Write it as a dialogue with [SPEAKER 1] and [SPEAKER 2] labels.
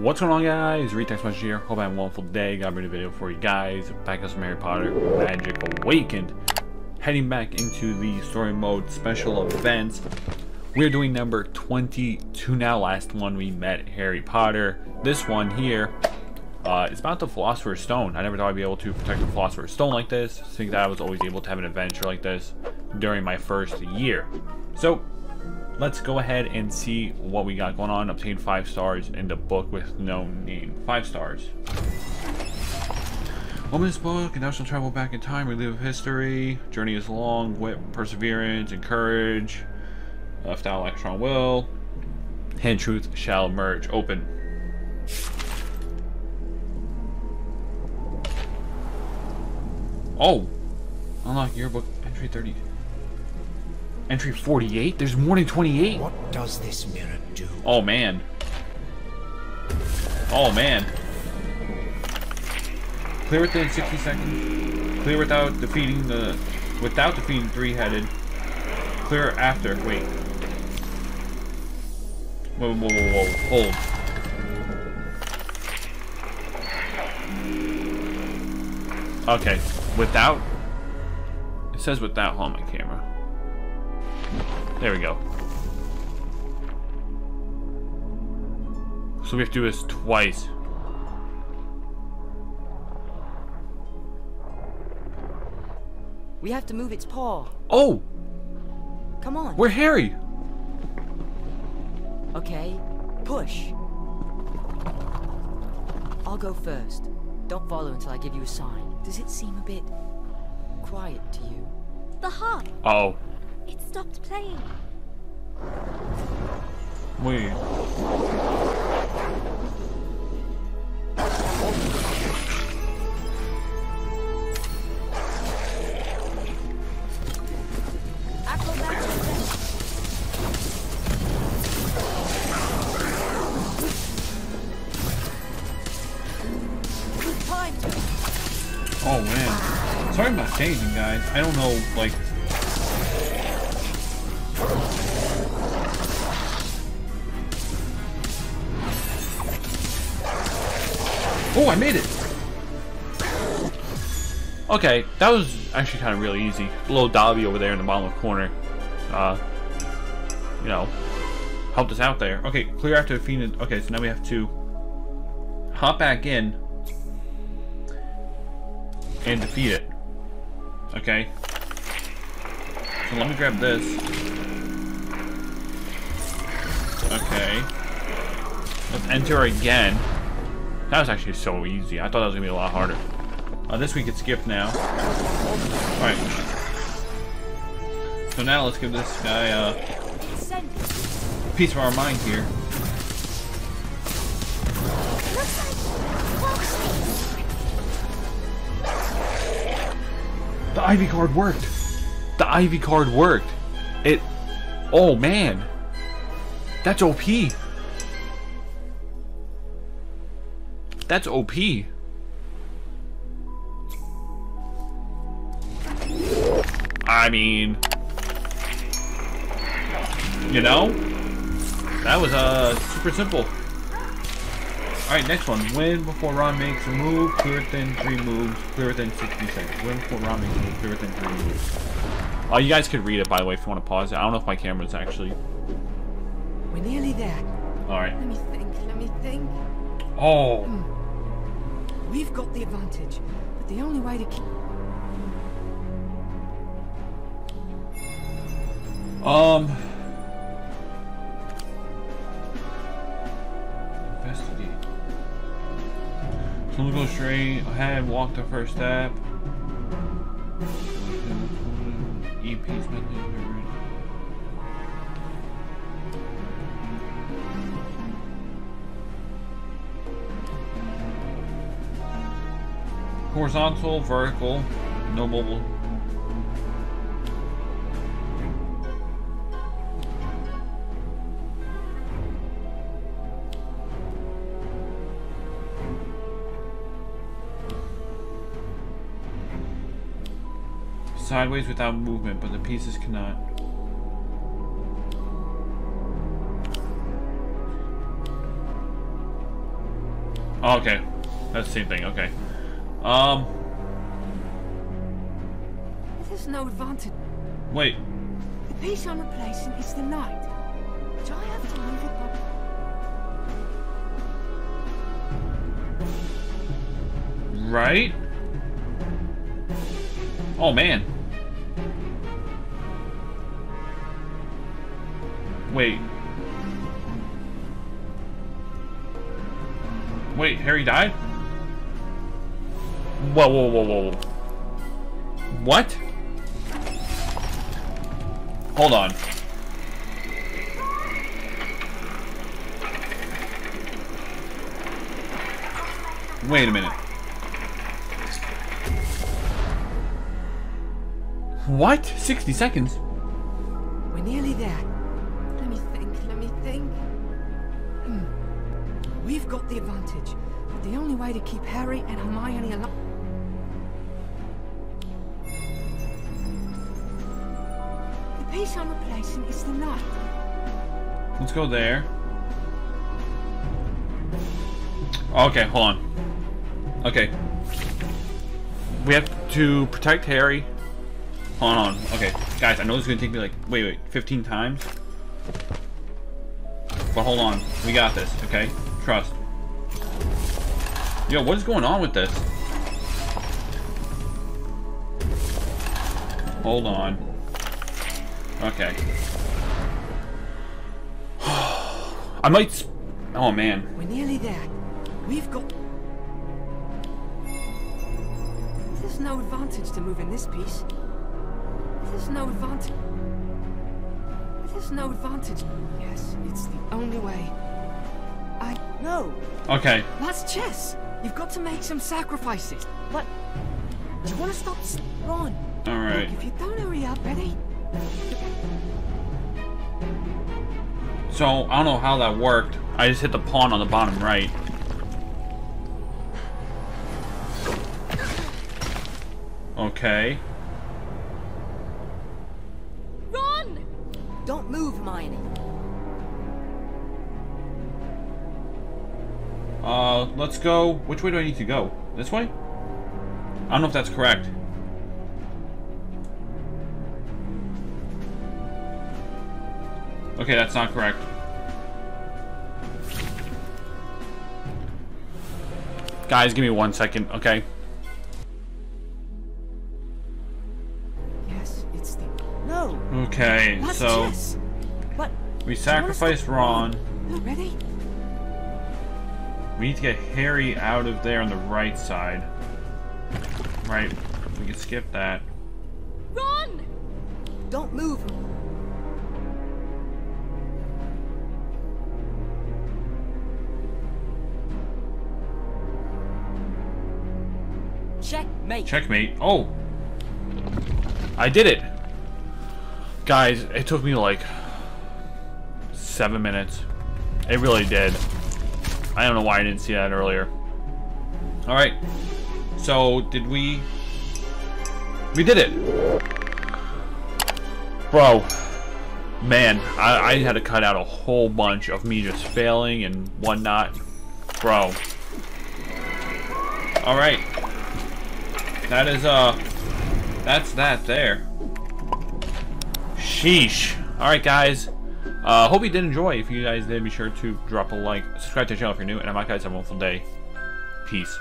[SPEAKER 1] What's going on guys? Read Text Message here. Hope I have a wonderful day. Got a new video for you guys. Back on some Harry Potter Magic Awakened. Heading back into the story mode special events. We're doing number 22 now. Last one we met Harry Potter. This one here uh, is about the Philosopher's Stone. I never thought I'd be able to protect the Philosopher's Stone like this. I think that I was always able to have an adventure like this during my first year. So, let's go ahead and see what we got going on. Obtain five stars in the book with no name. Five stars. This book, and thou shalt travel back in time, relive history. Journey is long, wit, perseverance, and courage. Left out electron will. Hidden truth shall merge. Open. Oh! Unlock yearbook entry 30. Entry 48? There's more than 28?
[SPEAKER 2] What does this mirror do?
[SPEAKER 1] Oh man. Oh man. Clear within 60 seconds. Clear without defeating the... Without defeating three-headed. Clear after. Wait. Whoa, whoa, whoa, whoa. Hold. Okay. Without... It says without. On my camera. There we go. So we have to do this twice.
[SPEAKER 3] We have to move its paw.
[SPEAKER 1] Oh!
[SPEAKER 3] Come on.
[SPEAKER 1] We're Harry!
[SPEAKER 3] Okay. Push. I'll go first. Don't follow until I give you a sign. Does it seem a bit quiet to you?
[SPEAKER 4] The harp.
[SPEAKER 1] Oh.
[SPEAKER 4] It stopped playing.
[SPEAKER 1] Wait. Oh man. Sorry about changing, guys. I don't know, like... Oh, I made it! Okay, that was actually kind of really easy. Little Dobby over there in the bottom left corner. Uh, you know, helped us out there. Okay, clear after defeated. Okay, so now we have to hop back in and defeat it. Okay. So let me grab this. Okay. Let's enter again. That was actually so easy. I thought that was gonna be a lot harder. Uh, this we could skip now. Alright. So now let's give this guy a piece of our mind here. The Ivy card worked. The Ivy card worked. It. Oh man. That's OP. That's OP. I mean. You know? That was uh super simple. Alright, next one. Win before Ron makes a move, clear within 3 moves, clear within 60 seconds. Win before Ron makes a move, clear within 3 moves. Oh, you guys could read it, by the way, if you want to pause it. I don't know if my camera's actually...
[SPEAKER 3] We're nearly there.
[SPEAKER 1] Alright.
[SPEAKER 3] Let me think, let me think.
[SPEAKER 1] Oh!
[SPEAKER 3] We've got the advantage, but the only way to keep...
[SPEAKER 1] Um... Investigate. So we'll go straight ahead, walk the first step. EP's method. Horizontal, vertical, no mobile. Sideways without movement, but the pieces cannot. Oh, okay. That's the same thing. Okay. Um.
[SPEAKER 2] There's no advantage.
[SPEAKER 1] Wait.
[SPEAKER 2] The piece I'm replacing is the knight. Do I have to move it?
[SPEAKER 1] Right? Oh man. Wait. Wait, Harry died? Whoa, whoa, whoa, whoa. What? Hold on. Wait a minute. What? 60 seconds?
[SPEAKER 2] We're nearly there. Let me think, let me think. Hmm. We've got the advantage. But the only way to keep Harry and Hermione alive...
[SPEAKER 1] Let's go there. Okay, hold on. Okay. We have to protect Harry. Hold on. Okay, guys, I know this is gonna take me like, wait, wait, 15 times? But hold on. We got this, okay? Trust. Yo, what is going on with this? Hold on. Okay. I might... Oh, man.
[SPEAKER 2] We're nearly there. We've got... There's no advantage to moving this piece. There's no advantage. There's no advantage. Yes, it's the only way. I... know.
[SPEAKER 1] Okay.
[SPEAKER 2] That's chess! You've got to make some sacrifices. But... Do you want to stop... Ron!
[SPEAKER 1] Alright.
[SPEAKER 2] Look, if you don't hurry up, Eddie...
[SPEAKER 1] So, I don't know how that worked. I just hit the pawn on the bottom right. Okay.
[SPEAKER 4] Ron!
[SPEAKER 3] Don't move, Hermione.
[SPEAKER 1] Uh, let's go. Which way do I need to go? This way? I don't know if that's correct. Okay, that's not correct. Guys, give me one second, okay?
[SPEAKER 2] Yes, it's the...
[SPEAKER 3] No.
[SPEAKER 1] Okay,
[SPEAKER 2] That's
[SPEAKER 1] so
[SPEAKER 2] chess!
[SPEAKER 3] But
[SPEAKER 1] we sacrificed Ron.
[SPEAKER 2] No, ready?
[SPEAKER 1] We need to get Harry out of there on the right side. Right, we can skip that.
[SPEAKER 4] Ron!
[SPEAKER 3] don't move. Checkmate.
[SPEAKER 1] Checkmate. Oh! I did it! Guys, it took me like seven minutes. It really did. I don't know why I didn't see that earlier. Alright. So, did we... We did it! Bro. Man, I, I had to cut out a whole bunch of me just failing and whatnot. Bro. Alright. That is, uh, that's that there. Sheesh. Alright, guys. Uh, hope you did enjoy. If you guys did, be sure to drop a like, subscribe to the channel if you're new, and I might guys have a wonderful day. Peace.